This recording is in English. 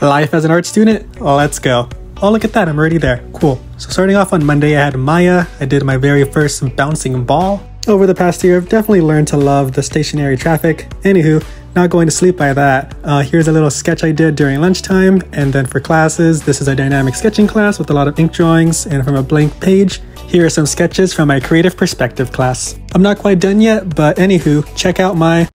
Life as an art student? Let's go. Oh, look at that, I'm already there. Cool. So starting off on Monday, I had Maya. I did my very first bouncing ball. Over the past year, I've definitely learned to love the stationary traffic. Anywho, not going to sleep by that. Uh, here's a little sketch I did during lunchtime, and then for classes, this is a dynamic sketching class with a lot of ink drawings, and from a blank page, here are some sketches from my creative perspective class. I'm not quite done yet, but anywho, check out my